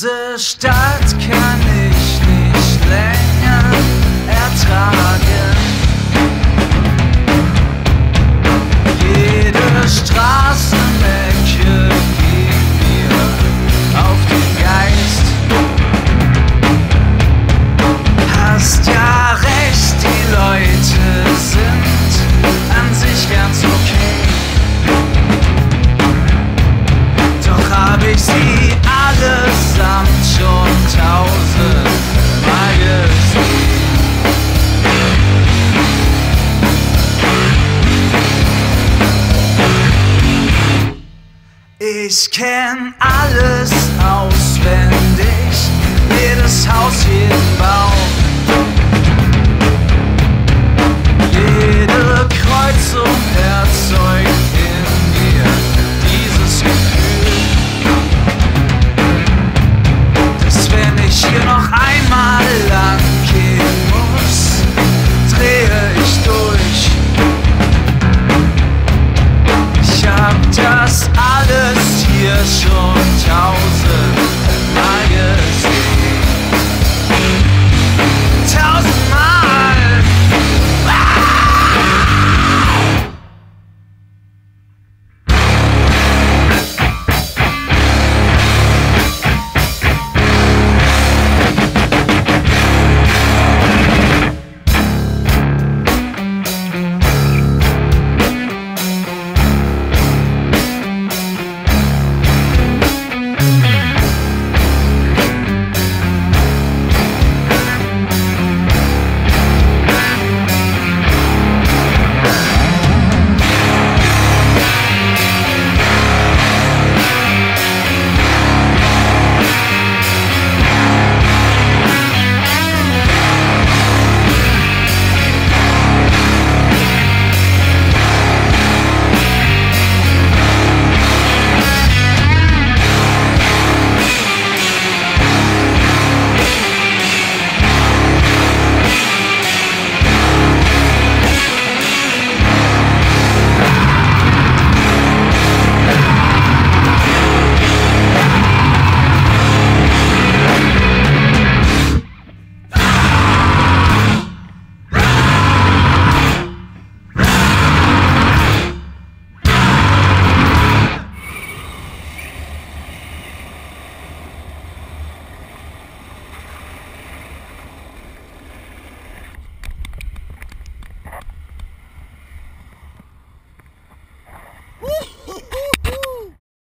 Diese Stadt kann Ich kenn alles passion